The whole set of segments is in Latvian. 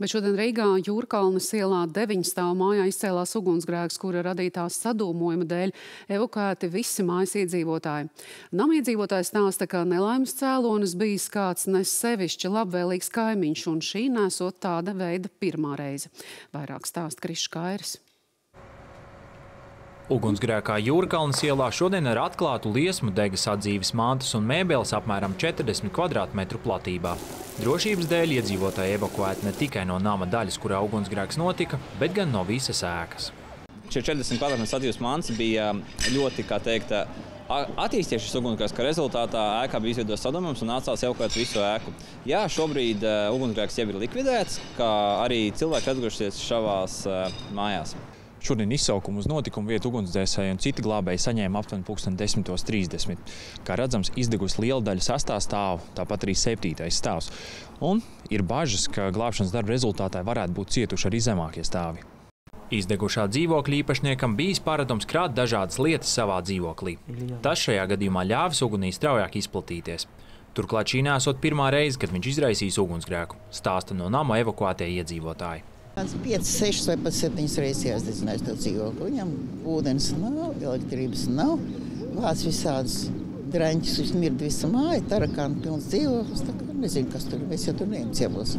Bet šodien Rīgā Jūrkalnes ielā deviņstāvu mājā izcēlās ugunsgrēks, kura radītās sadūmojuma dēļ evakuēti visi mājas iedzīvotāji. Namiedzīvotājs stāsta, ka nelaimes cēlonis bijis kāds nesevišķi labvēlīgs kaimiņš, un šī nesot tāda veida pirmā reize. Vairāk stāsta Krišs Kairis. Ugunsgrēkā Jūrkalnas ielā šodien ar atklātu liesmu degas atdzīves mantas un mēbeles apmēram 40 kvadrātmetru platībā. Drošības dēļ iedzīvotāji evakuēti ne tikai no nama daļas, kurā ugunsgrēks notika, bet gan no visas ēkas. Šie 40 kvadrātmetru atdzīves mantas bija ļoti, kā teikt, attīstījies šis ugunsgrēks, ka rezultātā ēkā bija izveidots sadalījums un nācās evakuēt visu ēku. Jā, šobrīd ugunsgrēks jau ir likvidēts, kā arī cilvēki atgriežas šavās mājās. Šodien izsaukumu uz notikumu vietu ugunsdzēsēji un citi glābēji saņēma aptuveni 10.30. Kā redzams, izdegusi liela daļa sastā stāvu, tāpat arī septītais stāvs. Un ir bažas, ka glābšanas darba rezultātā varētu būt cietuši arī zemākie stāvi. Izdegušā dzīvokļa īpašniekam bijis paradums krāt dažādas lietas savā dzīvoklī. Tas šajā gadījumā ļāvis ugunī straujāk izplatīties. Turklāt šī nesot pirmā reize, kad viņš izraisīs ugunsgrēku, stāsta no nama evakuētie iedzīvotāji. 5, 6 vai pat 7 reizes jāizdedzinās to dzīvokli. Viņam ūdens nav, elektrības nav, vāc visādas draņķus, viņš mird visu māju, tarakānu pilns dzīvoklis. Tā kā nezinu, kas tur ir, mēs jau tur neejam ciemos.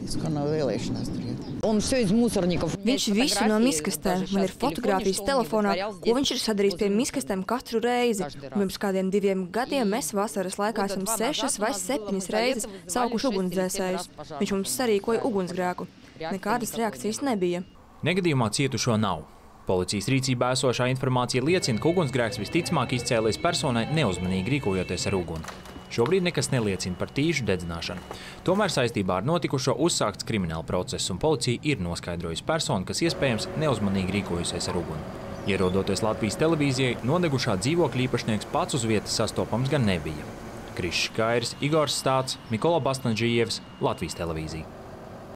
Diezko nav vēlēšanās tur iet. Viņš visu no miskastēm. Man ir fotografijas telefonā, ko viņš ir sadarījis pie miskastēm katru reizi. Un pirms kādiem diviem gadiem mēs vasaras laikā esam sešas vai septiņas reizes saukuši ugunsdzēsējus. Viņš mums sarīkoja ugunsgrēku. Nekādas reakcijas nebija. Negadījumā cietušo nav. Policijas rīcībā esošā informācija liecina, ka ugunsgrēks visticamāk izcēlies personai neuzmanīgi rīkojoties ar uguni. Šobrīd nekas neliecina par tīšu dedzināšanu. Tomēr saistībā ar notikušo uzsākts krimināla process, un policija ir noskaidrojusi personu, kas iespējams neuzmanīgi rīkojusies ar uguni. Ierodoties Latvijas televīzijai, nodegušā dzīvokļa īpašnieks pats uz vietas sastopams gan nebija. Krišs Kairis, Igors Stāts, Mikola Bastnaģījevs, Latvijas televīzija.